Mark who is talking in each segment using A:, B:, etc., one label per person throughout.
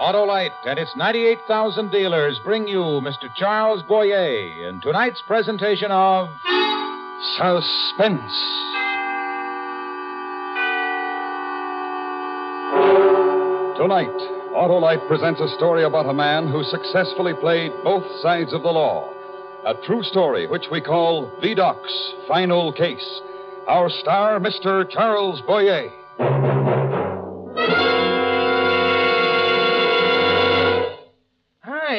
A: Autolite and its 98,000 dealers bring you Mr. Charles Boyer in tonight's presentation of
B: Suspense. Tonight, Autolite presents a story about a man who successfully played both sides of the law. A true story which we call Vidocq's Final Case. Our star, Mr. Charles Boyer.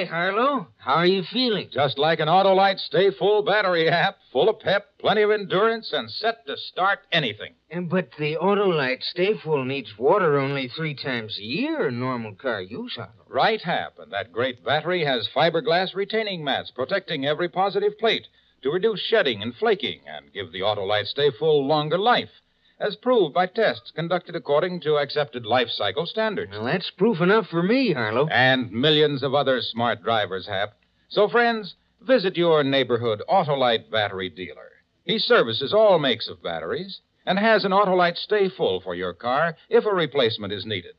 C: Harlow. How are you feeling?
A: Just like an Autolite Stay Full battery Hap, full of pep, plenty of endurance, and set to start anything.
C: And But the Autolite Stay Full needs water only three times a year in normal car use, Harlow.
A: Right, Hap, and that great battery has fiberglass retaining mats protecting every positive plate to reduce shedding and flaking and give the Autolite Stay Full longer life, as proved by tests conducted according to accepted life cycle standards.
C: Well, that's proof enough for me, Harlow.
A: And millions of other smart drivers, Hap. So, friends, visit your neighborhood Autolite battery dealer. He services all makes of batteries and has an Autolite Stay Full for your car if a replacement is needed.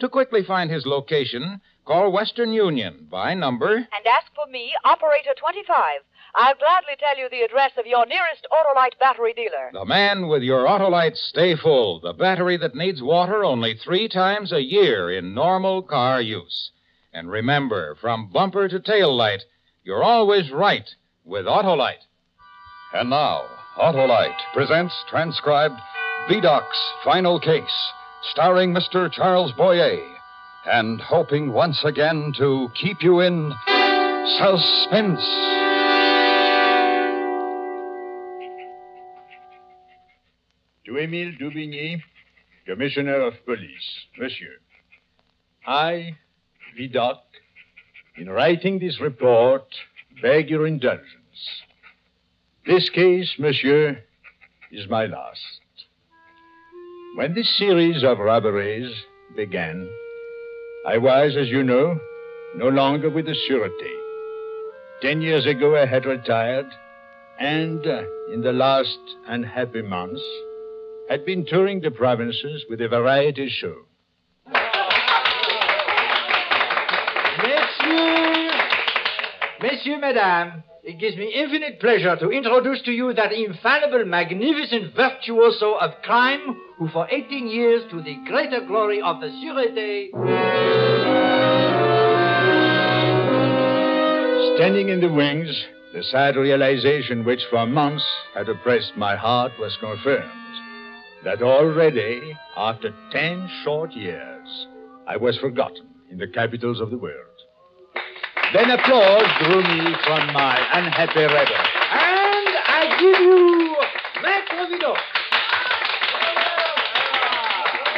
A: To quickly find his location, call Western Union by number
D: and ask for me, Operator 25. I'll gladly tell you the address of your nearest Autolite battery dealer.
A: The man with your Autolite Stay Full, the battery that needs water only three times a year in normal car use. And remember, from bumper to tail light, you're always right with Autolite.
B: And now, Autolite presents transcribed Vidocq's Final Case, starring Mr. Charles Boyer, and hoping once again to keep you in suspense.
E: Émile Dubigny, Commissioner of Police. Monsieur, I, Vidocq, in writing this report, beg your indulgence. This case, monsieur, is my last. When this series of robberies began, I was, as you know, no longer with the Sûreté. Ten years ago, I had retired, and uh, in the last unhappy months, had been touring the provinces with a variety show.
F: Messieurs, Messieurs, Mesdames, it gives me infinite pleasure to introduce to you that infallible, magnificent virtuoso of crime who for 18 years, to the greater glory of the Sûreté,
E: Standing in the wings, the sad realization which for months had oppressed my heart was confirmed. That already, after ten short years, I was forgotten in the capitals of the world. Then applause drew me from my unhappy rebel.
F: and I give you Vidocq.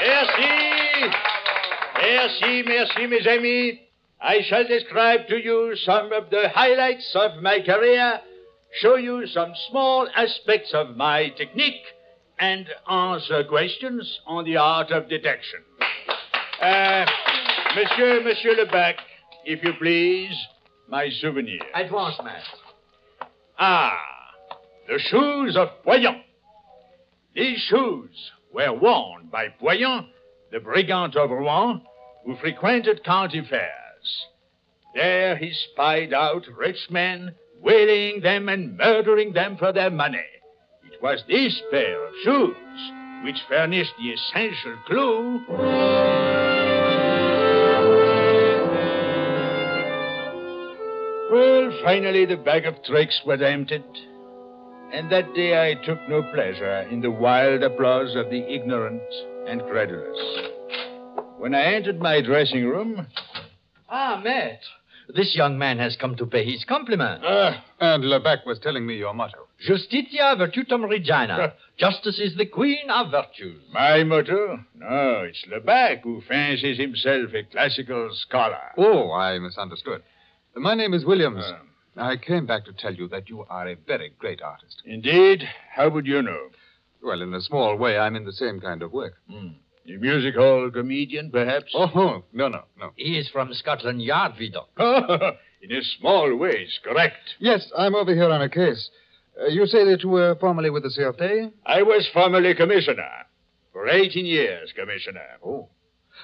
E: Merci. Merci, merci, mes amis. I shall describe to you some of the highlights of my career, show you some small aspects of my technique, and answer questions on the art of detection. Uh, Monsieur, Monsieur Lebac, if you please, my souvenir.
F: Advance, Maître.
E: Ah, the shoes of Poyon. These shoes were worn by Poyon, the brigand of Rouen, who frequented county fairs. There he spied out rich men, whaling them and murdering them for their money. Was this pair of shoes which furnished the essential clue. Well, finally, the bag of tricks was emptied. And that day I took no pleasure in the wild applause of the ignorant and credulous. When I entered my dressing room,
F: Ah, Maître, this young man has come to pay his compliment.
E: ah,
B: And Lebec was telling me your motto.
F: Justitia virtutum regina. Justice is the queen of virtues.
E: my motto? No, it's Lebac who fancies himself a classical scholar.
B: Oh, I misunderstood. My name is Williams.
E: Ah.
B: I came back to tell you that you are a very great artist.
E: Indeed? How would you know?
B: Well, in a small way, I'm in the same kind of work.
E: A music hall comedian, perhaps?
B: Oh, no, no, no.
F: He is from Scotland Yard, Vidocq.
E: In a small way, it's correct.
B: Yes, I'm over here on a case. Uh, you say that you were formerly with the CFT?
E: I was formerly commissioner. For 18 years, commissioner.
B: Oh.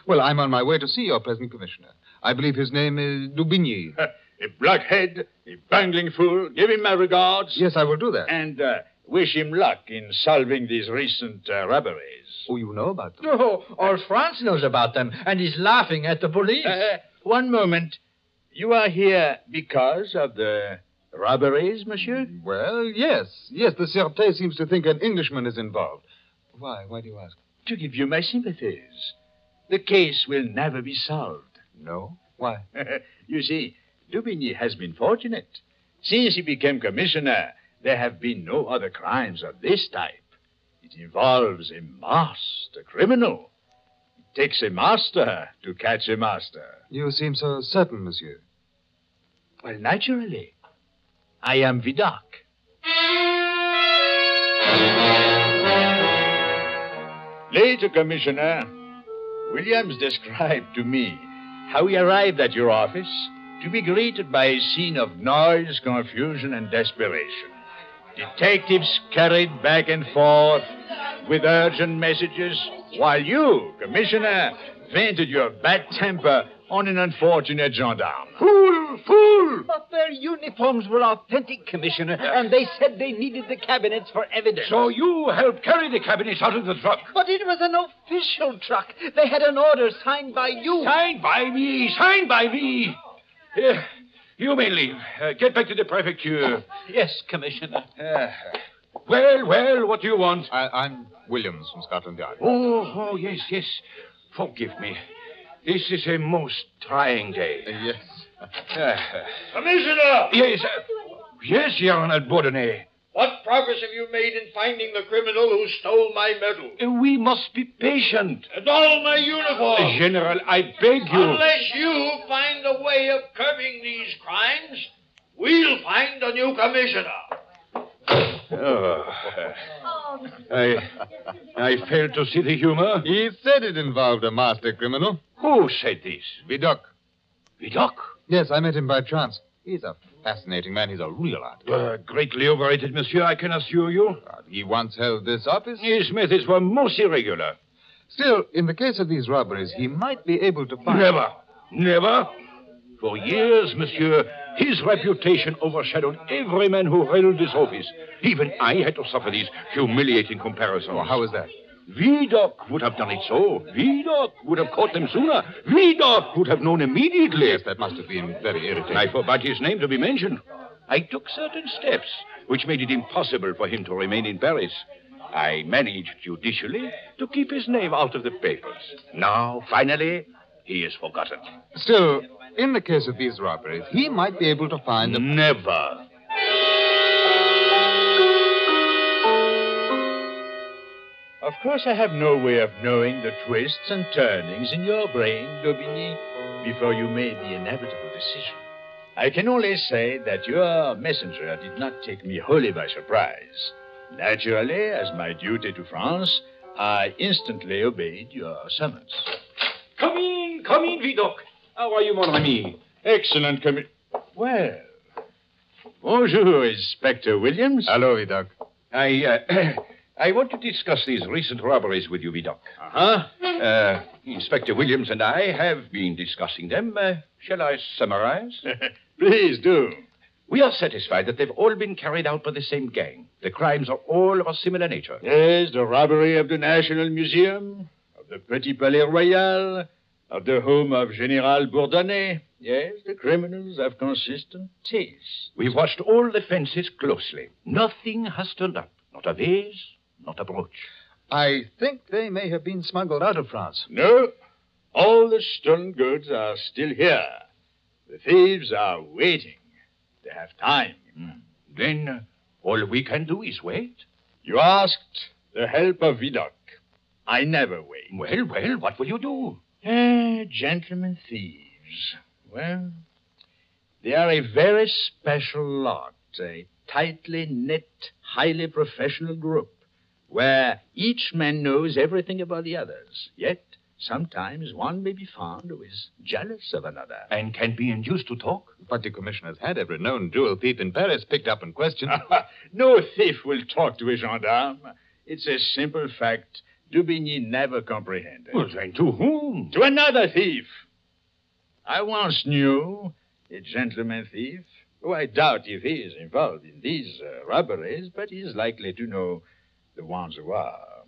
B: Well, I'm on my way to see your present commissioner.
G: I believe his name is Dubigny.
E: a blockhead, a bungling fool. Give him my regards.
G: yes, I will do that.
E: And uh, wish him luck in solving these recent uh, robberies.
G: Oh, you know about them?
F: Oh, all France knows about them and is laughing at the police.
E: Uh, one moment. You are here because of the robberies, monsieur?
G: Well, yes. Yes, the Sûreté seems to think an Englishman is involved. Why? Why do you ask?
E: To give you my sympathies. The case will never be solved.
G: No. Why?
E: you see, Dubigny has been fortunate. Since he became commissioner, there have been no other crimes of this type. It involves a master criminal. It takes a master to catch a master.
G: You seem so certain, monsieur.
E: Well, naturally. I am Vidocq. Later, Commissioner, Williams described to me how he arrived at your office to be greeted by a scene of noise, confusion, and desperation. Detectives carried back and forth with urgent messages, while you, Commissioner, vented your bad temper on an unfortunate gendarme.
F: Fool! Fool! But their uniforms were authentic, Commissioner, and they said they needed the cabinets for evidence.
H: So you helped carry the cabinets out of the truck.
F: But it was an official truck. They had an order signed by you.
H: Signed by me, signed by me. Uh, you may leave. Uh, get back to the prefecture.
F: Yes, Commissioner.
H: Uh, well, well, what do you want?
G: I, I'm Williams from Scotland Yard.
H: Oh, oh, yes, yes. Forgive me. This is a most trying day.
G: yes.
H: Uh,
E: Commissioner!
H: yes, uh, yes, Colonel Bourdonnais.
E: What progress have you made in finding the criminal who stole my medal?
H: Uh, we must be patient.
E: And all my uniform!
H: General, I beg you.
E: Unless you find a way of curbing these crimes, we'll find a new commissioner.
H: Oh, I, I fail to see the humor.
G: He said it involved a master criminal.
H: Who said this?
G: Vidocq.
H: Vidocq?
G: Yes, I met him by chance. He's a fascinating man. He's a real artist.
H: Uh, greatly overrated, monsieur, I can assure you.
G: Uh, he once held this office.
H: His methods were most irregular.
G: Still, in the case of these robberies, he might be able to find.
H: Never. Never. For years, monsieur, his reputation overshadowed every man who held this office. Even I had to suffer these humiliating comparisons.
G: Oh, how is that?
H: Vidocq would have done it so. Vidocq would have caught them sooner. Vidocq would have known immediately.
G: Yes, that must have been very irritating.
H: I forbade his name to be mentioned. I took certain steps which made it impossible for him to remain in Paris. I managed judicially to keep his name out of the papers. Now, finally, he is forgotten.
G: Still, in the case of these robberies, he might be able to find them.
H: Never.
E: Of course, I have no way of knowing the twists and turnings in your brain, Daubigny, before you made the inevitable decision. I can only say that your messenger did not take me wholly by surprise. Naturally, as my duty to France, I instantly obeyed your summons.
H: Come in, come in, Vidocq. How are you, mon ami?
E: Excellent commi... Well... Bonjour, Inspector Williams.
G: Hello, Vidocq.
H: I, uh, I want to discuss these recent robberies with you, Vidocq.
E: Uh-huh.
H: Uh, Inspector Williams and I have been discussing them. Uh, shall I summarize?
E: Please do.
H: We are satisfied that they've all been carried out by the same gang. The crimes are all of a similar nature.
E: Yes, the robbery of the National Museum, of the Petit Palais Royal, of the home of General Bourdonnais. Yes, the criminals have consistent taste.
H: We've watched all the fences closely. Nothing has turned up. Not a vase, not a brooch.
G: I think they may have been smuggled out of France.
E: No, all the stolen goods are still here. The thieves are waiting. They have time.
H: Then uh, all we can do is wait.
E: You asked the help of Vidocq. I never wait.
H: Well, well, what will you do?
E: Eh, gentlemen thieves. Well, they are a very special lot, a tightly knit, highly professional group, where each man knows everything about the others. Yet, sometimes one may be found who is jealous of another.
H: And can be induced to talk?
G: But the commissioner's had every known jewel thief in Paris picked up and questioned.
E: no thief will talk to a gendarme. It's a simple fact Dubigny never comprehended.
H: Well, then to whom?
E: To another thief. I once knew a gentleman thief who I doubt if he is involved in these uh, robberies, but he is likely to know the ones who are.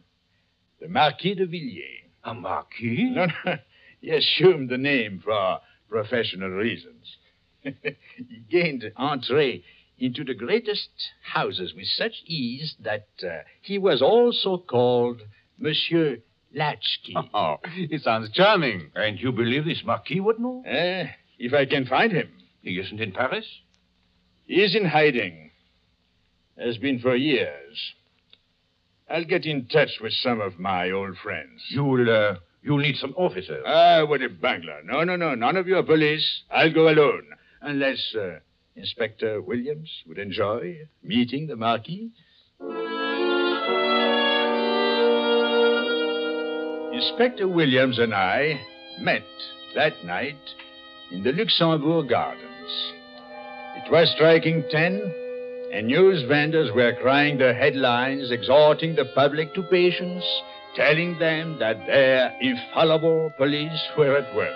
E: The Marquis de Villiers.
H: A marquis?
E: No, no. He assumed the name for professional reasons. he gained entree into the greatest houses with such ease that uh, he was also called Monsieur Latchkey.
G: Oh, it sounds charming.
H: And you believe this marquis would know?
E: Eh, if I can find him.
H: He isn't in Paris?
E: He is in hiding. Has been for years. I'll get in touch with some of my old friends.
H: You'll, uh, you'll need some officers.
E: Ah, what a bungler. No, no, no. None of your police. I'll go alone. Unless uh, Inspector Williams would enjoy meeting the Marquis. Inspector Williams and I met that night in the Luxembourg Gardens. It was striking ten, and news vendors were crying their headlines, exhorting the public to patience, telling them that their infallible police were at work.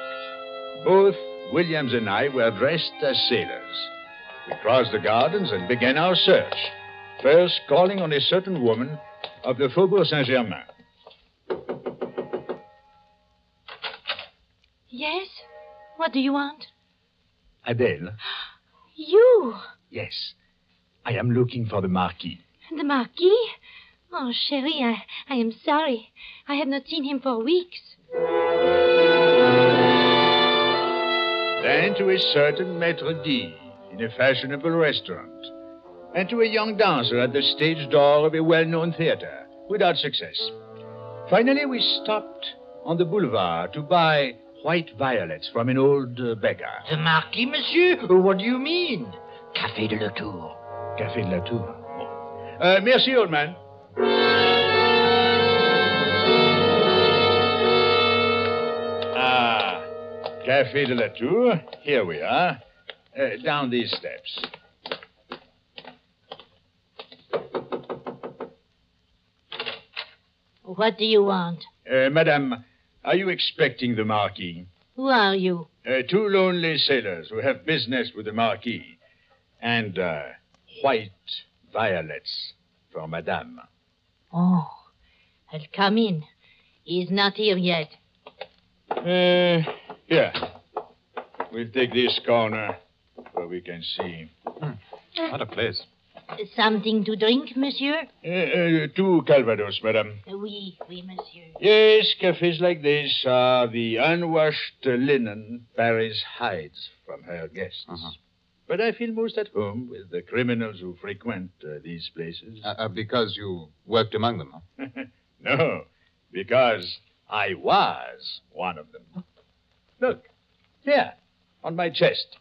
E: Both Williams and I were dressed as sailors. We crossed the gardens and began our search, first calling on a certain woman of the Faubourg Saint Germain.
I: Yes? What do you want?
E: Adele?
I: You!
E: Yes. I am looking for the Marquis.
I: The Marquis? Oh, Cherie, I, I am sorry. I have not seen him for weeks.
E: Then to a certain maitre d' in a fashionable restaurant, and to a young dancer at the stage door of a well-known theater, without success. Finally, we stopped on the boulevard to buy white violets from an old uh, beggar.
F: The Marquis, monsieur? What do you mean? Café de la Tour.
E: Café de la Tour. Oh. Uh, merci, old man. Ah, Café de la Tour. Here we are. Uh, down these steps.
I: What do you want?
E: Uh, madame, are you expecting the Marquis?
I: Who are you?
E: Uh, two lonely sailors who have business with the Marquis. And uh, white violets for Madame.
I: Oh, I'll come in. He's not here yet.
E: Uh, here. We'll take this corner where we can see. him.
G: What a place.
I: Something to drink, monsieur?
E: Uh, uh, two Calvados, Madame.
I: Oui, oui, monsieur.
E: Yes, cafes like this are the unwashed linen Paris hides from her guests.
G: Uh-huh.
E: But I feel most at home with the criminals who frequent uh, these places.
G: Uh, uh, because you worked among them, huh?
E: no, because I was one of them. Look, here, on my chest.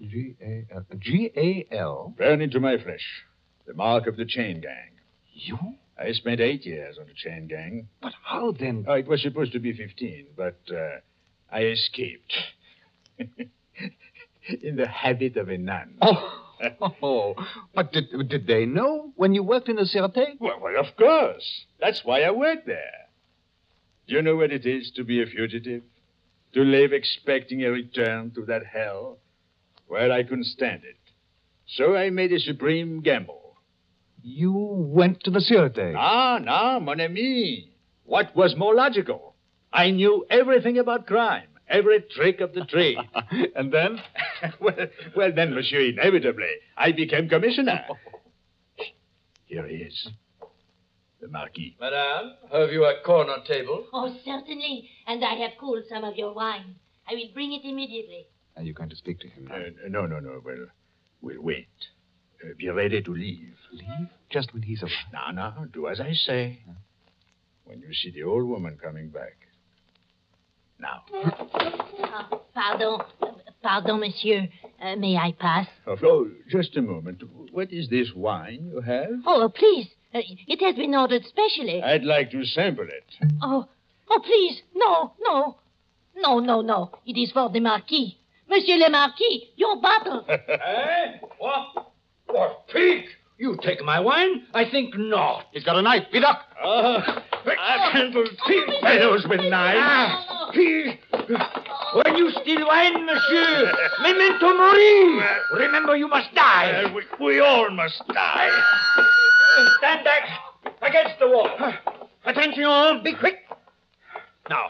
G: G-A-L. G-A-L?
E: Burned into my flesh. The mark of the chain gang.
G: You?
E: I spent eight years on the chain gang.
G: But how then?
E: Oh, it was supposed to be 15, but uh, I escaped. In the habit of a nun.
G: Oh, oh, but did, did they know when you worked in the Sûreté?
E: Well, well, of course. That's why I worked there. Do you know what it is to be a fugitive? To live expecting a return to that hell? Well, I couldn't stand it. So I made a supreme gamble.
G: You went to the Sûreté?
E: Ah, no, mon ami. What was more logical? I knew everything about crime, every trick of the trade.
G: and then?
E: well, well, then, monsieur, inevitably, I became commissioner. Here he is, the Marquis.
F: Madame, have you a corner table?
I: Oh, certainly. And I have cooled some of your wine. I will bring it immediately.
G: Are you going to speak to him now?
E: Uh, no, no, no. Well, we'll wait. Uh, be ready to leave.
G: Leave? Just when he's arrived?
E: No, no. Do as I say. When you see the old woman coming back. Now.
I: Oh, pardon. Pardon, monsieur. Uh, may I pass?
E: Oh, oh, just a moment. What is this wine you have?
I: Oh, please. Uh, it has been ordered specially.
E: I'd like to sample it.
I: Oh, oh, please. No, no. No, no, no. It is for the Marquis. Monsieur le Marquis, your bottle.
F: eh? What? What, pig? You take my wine? I think not.
G: He's got a knife. Vidocq!
E: Uh, I handle pig fellows with knives.
F: Ah, pig! When you steal wine, monsieur, memento mori. Remember, you must die.
H: Uh, we, we all must die.
F: Stand back against the wall. Attention, all, be quick. Now,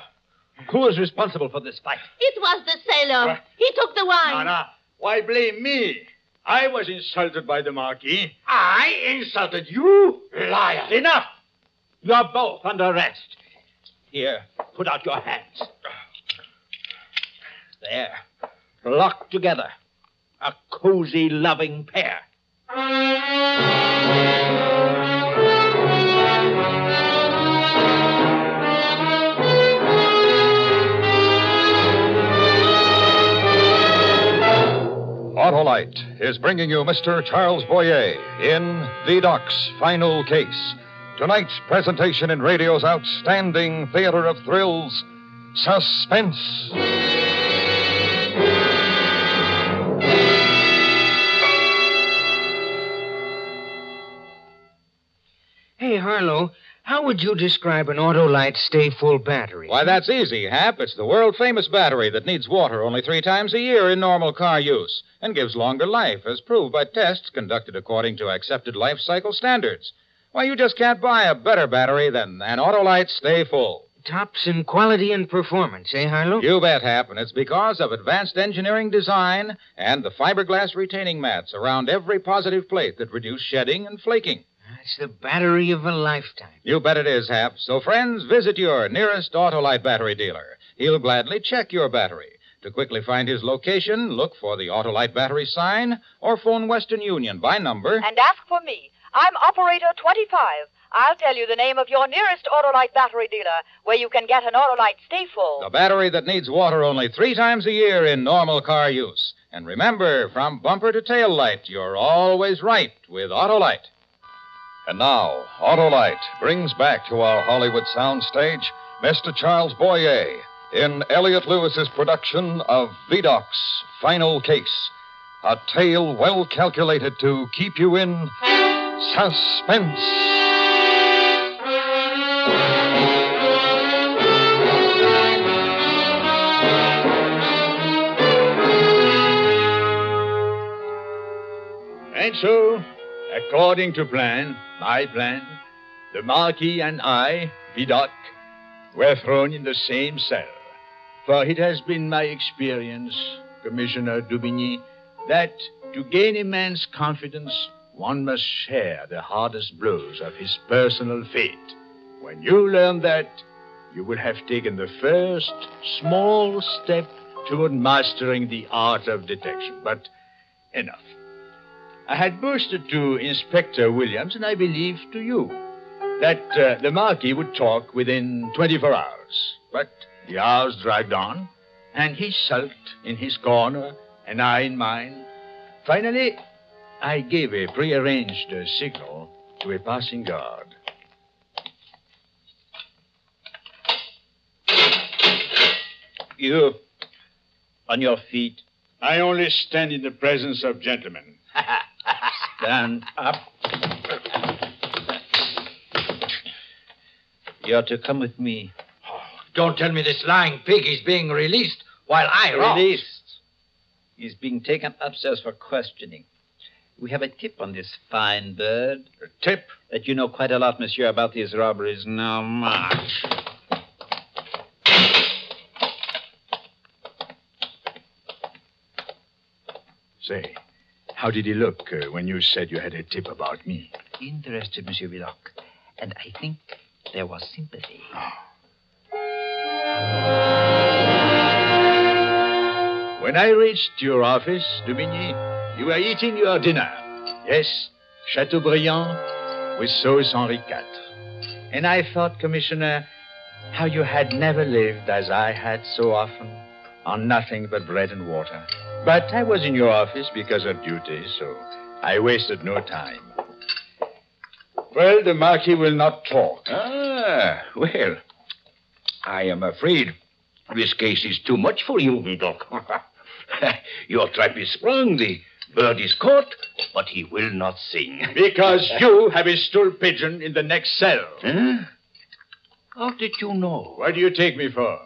F: who is responsible for this fight?
I: It was the sailor. He took the wine.
E: No, no. Why blame me? I was insulted by the Marquis.
F: I insulted you? Liar. Enough. You're both under arrest. Here, put out your hands. There. Locked together. A cozy, loving pair.
B: Is bringing you Mr. Charles Boyer in Vidocq's Final Case. Tonight's presentation in radio's outstanding theater of thrills, Suspense.
C: Hey, Harlow, how would you describe an Autolite Stay Full battery?
A: Why, that's easy, Hap. It's the world famous battery that needs water only three times a year in normal car use and gives longer life, as proved by tests conducted according to accepted life cycle standards. Why, you just can't buy a better battery than an Autolite Stay Full.
C: Tops in quality and performance, eh, Harlow?
A: You bet, Hap, and it's because of advanced engineering design and the fiberglass retaining mats around every positive plate that reduce shedding and flaking.
C: It's the battery of a lifetime.
A: You bet it is, Hap. So, friends, visit your nearest Autolite battery dealer. He'll gladly check your battery. To quickly find his location, look for the Autolite battery sign or phone Western Union by number.
D: And ask for me. I'm Operator 25. I'll tell you the name of your nearest Autolite battery dealer where you can get an Autolite Stay Full.
A: The battery that needs water only three times a year in normal car use. And remember, from bumper to tail light, you're always right with Autolite.
B: And now, Autolite brings back to our Hollywood soundstage Mr. Charles Boyer in Elliott Lewis's production of Vidocq's Final Case. A tale well calculated to keep you in suspense.
E: According to plan, my plan, the Marquis and I, Vidocq, were thrown in the same cell. For it has been my experience, Commissioner Dubigny, that to gain a man's confidence, one must share the hardest blows of his personal fate. When you learn that, you will have taken the first small step toward mastering the art of detection. But enough. I had boasted to Inspector Williams, and I believe to you, that uh, the Marquis would talk within 24 hours. But the hours dragged on, and he sulked in his corner, and I in mine. Finally, I gave a prearranged uh, signal to a passing guard.
H: You, on your feet.
E: I only stand in the presence of gentlemen.
H: Stand up. You're to come with me.
F: Don't tell me this lying pig is being released while I rot.
H: Released. He's being taken upstairs for questioning. We have a tip on this fine bird.
E: A tip?
H: That you know quite a lot, monsieur, about these robberies. Now, march.
E: Say, how did he look uh, when you said you had a tip about me?
H: Interested, Monsieur Vidocq. And I think there was sympathy.
E: When I reached your office, Dubigny, you were eating your dinner. Yes, Chateaubriand with sauce Henri IV. And I thought, Commissioner, how you had never lived as I had so often on nothing but bread and water. But I was in your office because of duty, so I wasted no time. Well, the Marquis will not talk.
H: Ah, well, I am afraid this case is too much for you, Vidocq. Your trap is sprung. The bird is caught, but he will not sing.
E: Because you have a stool pigeon in the next cell.
H: Huh? How did you know?
E: What do you take me for?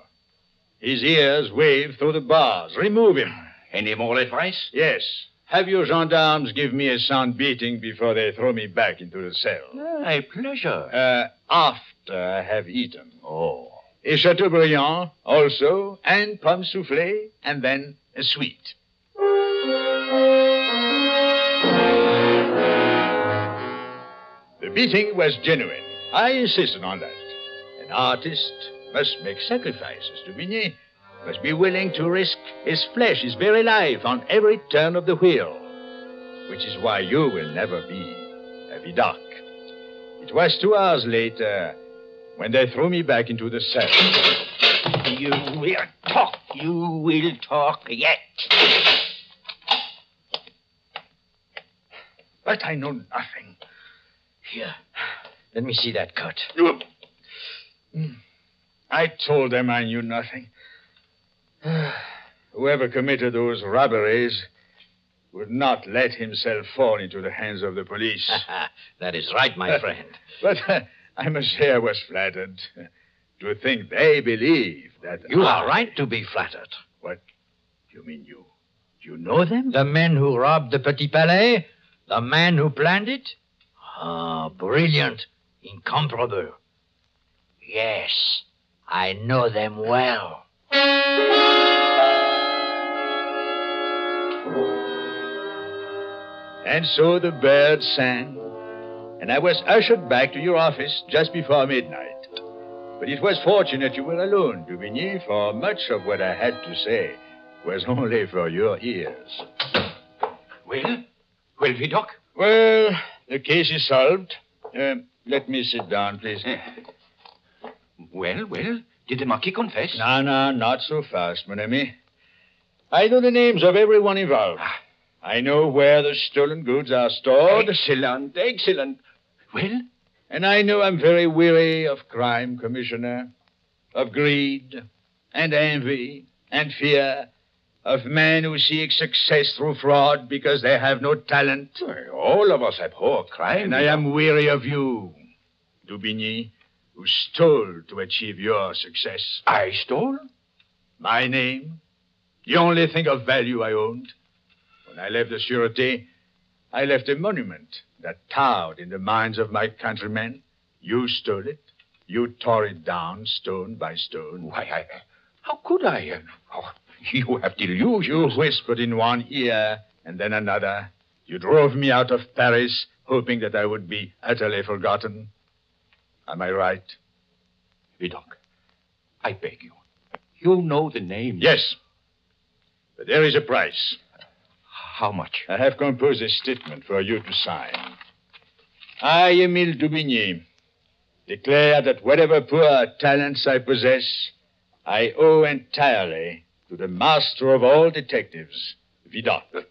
E: His ears wave through the bars. Remove him.
H: Any more advice?
E: Yes. Have your gendarmes give me a sound beating before they throw me back into the cell.
H: My pleasure.
E: Uh, after I have eaten.
H: Oh.
E: A Chateaubriand also, and pomme soufflé, and then a sweet. The beating was genuine. I insisted on that. An artist must make sacrifices, Dubigny. Must be willing to risk his flesh, his very life, on every turn of the wheel. Which is why you will never be a Vidocq. It was two hours later when they threw me back into the cell.
H: You will talk. You will talk yet.
E: But I know nothing.
C: Here. Let me see that cut. Hmm.
E: I told them I knew nothing. Whoever committed those robberies would not let himself fall into the hands of the police.
C: that is right, my friend.
E: but uh, I must say I was flattered to think they believe that.
C: You
E: I-
C: are right to be flattered.
E: What? Do you mean you? You know them?
C: The men who robbed the Petit Palais? The man who planned it? Ah, brilliant. Incomparable. Yes, I know them well.
E: And so the birds sang, and I was ushered back to your office just before midnight. But it was fortunate you were alone, Dubigny, for much of what I had to say was only for your ears.
H: Well? Well, Vidocq?
E: Well, the case is solved. Uh, let me sit down, please.
H: Eh. Well, well, did the Marquis confess?
E: No, no, not so fast, mon ami. I know the names of everyone involved. I know where the stolen goods are stored.
H: Excellent, excellent. Well?
E: And I know I'm very weary of crime, Commissioner. Of greed, and envy, and fear. Of men who seek success through fraud because they have no talent.
H: All of us abhor crime.
E: And I am weary of you, Dubigny, who stole to achieve your success.
H: I stole?
E: My name, the only thing of value I owned. When I left the Sûreté, I left a monument that towered in the minds of my countrymen. You stole it. You tore it down stone by stone.
H: Why, I. How could I? Oh, you have deluged.
E: You whispered in one ear and then another. You drove me out of Paris, hoping that I would be utterly forgotten. Am I right?
H: Vidocq, I beg you. You know the name.
E: Yes. But there is a price.
H: How much?
E: I have composed a statement for you to sign. I, Emile Dubigny, declare that whatever poor talents I possess, I owe entirely to the master of all detectives, Vidocq.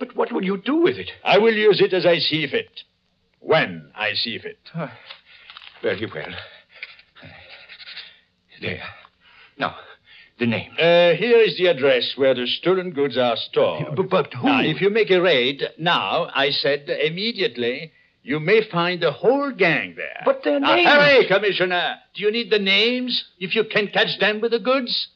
H: But what will you do with it?
E: I will use it as I see fit. When I see fit.
H: Ah, very well. There. Now, the name.
E: Uh, here is the address where the stolen goods are stored.
H: But, but who?
E: Now, if you make a raid now, I said immediately, you may find the whole gang there.
H: But their
E: Now,
H: names.
E: hurry, Commissioner. Do you need the names if you can catch them with the goods?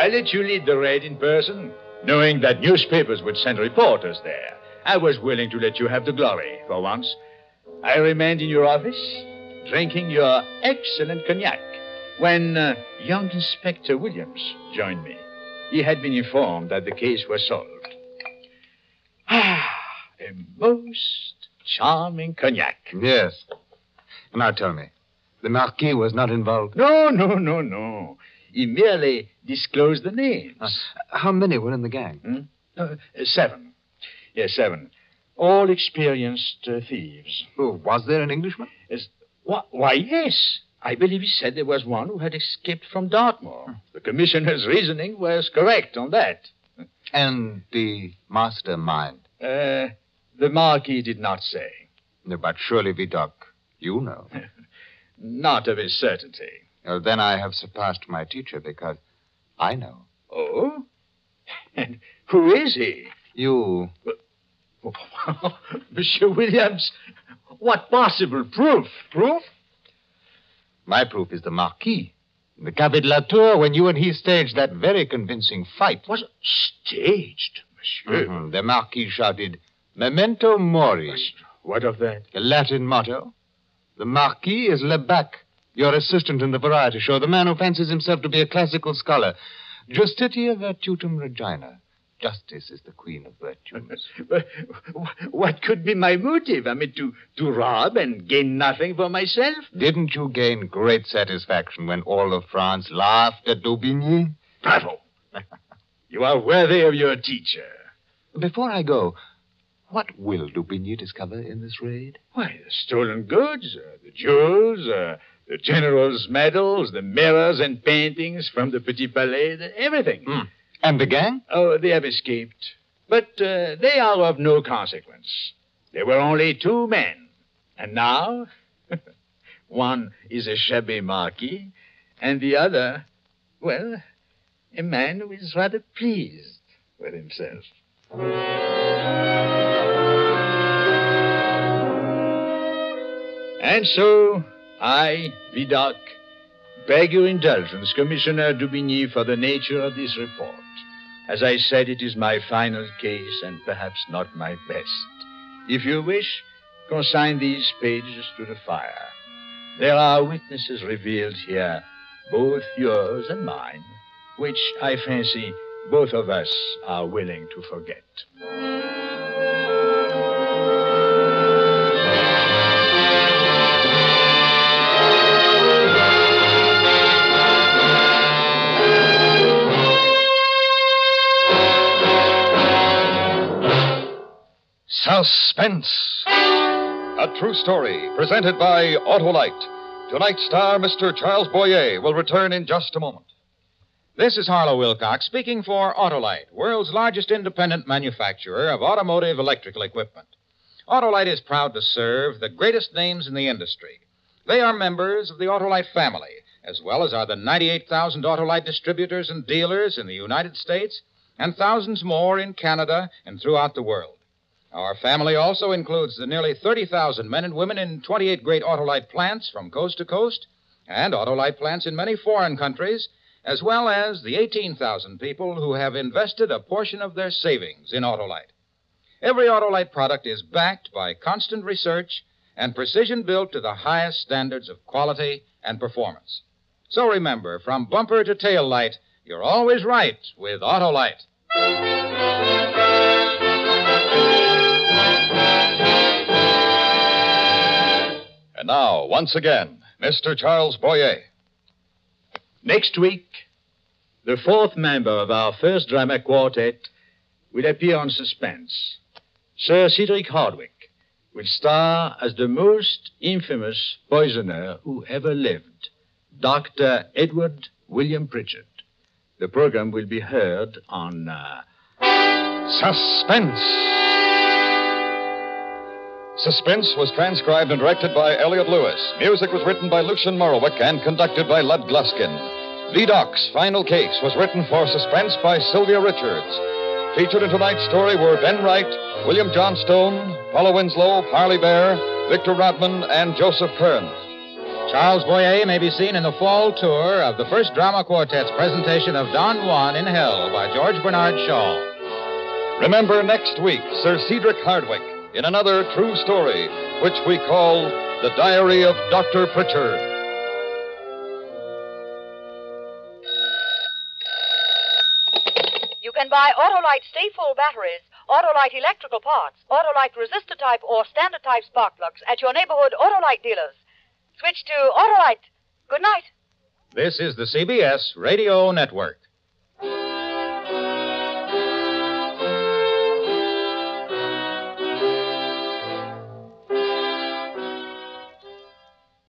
E: I let you lead the raid in person, knowing that newspapers would send reporters there. I was willing to let you have the glory for once. I remained in your office, drinking your excellent cognac, when uh, young Inspector Williams joined me. He had been informed that the case was solved. Ah, a most charming cognac.
G: Yes. Now tell me, the Marquis was not involved?
E: No, no, no, no. He merely disclosed the names.
G: Uh, how many were in the gang?
E: Uh, uh, seven. Yes, seven. All experienced uh, thieves.
G: Oh, was there an Englishman?
E: Is, why, why, yes. I believe he said there was one who had escaped from Dartmoor. The commissioner's reasoning was correct on that.
G: And the mastermind?
E: Uh, the Marquis did not say.
G: No, but surely, Vidocq, you know.
E: Not of his certainty.
G: Well, then I have surpassed my teacher because I know.
E: Oh? And who is he?
G: You.
E: Monsieur Williams, what possible proof? Proof?
G: My proof is the Marquis. In the Café de la Tour, when you and he staged that very convincing fight.
E: Was it staged, monsieur.
G: Mhm. The Marquis shouted, Memento Mori.
E: What of that?
G: A Latin motto. The Marquis is Lebac, your assistant in the variety show, the man who fancies himself to be a classical scholar. Justitia virtutum regina. Justice is the queen of virtues.
E: But what could be my motive? I mean, to, to rob and gain nothing for myself?
G: Didn't you gain great satisfaction when all of France laughed at Daubigny?
E: Bravo. you are worthy of your teacher.
G: Before I go, what will Daubigny discover in this raid?
E: Why, the stolen goods, uh, the jewels, uh, the general's medals, the mirrors and paintings from the Petit Palais, the, everything.
G: Hmm. And the gang?
E: Oh, they have escaped. But uh, they are of no consequence. There were only two men. And now, one is a shabby marquis, and the other, well, a man who is rather pleased with himself. And so, I, Vidocq, beg your indulgence, Commissioner Dubigny, for the nature of this report. As I said, it is my final case and perhaps not my best. If you wish, consign these pages to the fire. There are witnesses revealed here, both yours and mine, which I fancy both of us are willing to forget.
B: Suspense. A true story presented by Autolite. Tonight's star, Mr. Charles Boyer, will return in just a moment.
A: This is Harlow Wilcox speaking for Autolite, world's largest independent manufacturer of automotive electrical equipment. Autolite is proud to serve the greatest names in the industry. They are members of the Autolite family, as well as are the 98,000 Autolite distributors and dealers in the United States and thousands more in Canada and throughout the world. Our family also includes the nearly 30,000 men and women in 28 great Autolite plants from coast to coast and Autolite plants in many foreign countries, as well as the 18,000 people who have invested a portion of their savings in Autolite. Every Autolite product is backed by constant research and precision built to the highest standards of quality and performance. So remember, from bumper to tail light, you're always right with Autolite.
B: And now, once again, Mr. Charles Boyer.
E: Next week, the fourth member of our first drama quartet will appear on Suspense. Sir Cedric Hardwicke will star as the most infamous poisoner who ever lived, Dr. Edward William Pritchard. The program will be heard on. Uh...
B: Suspense. Suspense was transcribed and directed by Elliott Lewis. Music was written by Lucien Moraweck and conducted by Lud Gluskin. Vidocq's final case was written for Suspense by Sylvia Richards. Featured in tonight's story were Ben Wright, William Johnstone, Paula Winslow, Parley Baer, Victor Rodman, and Joseph Kearns.
A: Charles Boyer may be seen in the fall tour of the first drama quartet's presentation of Don Juan in Hell by George Bernard Shaw.
B: Remember next week, Sir Cedric Hardwicke in another true story, which we call The Diary of Dr. Pritchard.
D: You can buy Autolite Stay Full batteries, Autolite electrical parts, Autolite resistor type or standard type spark plugs at your neighborhood Autolite dealers. Switch to Autolite. Good night.
A: This is the CBS Radio Network.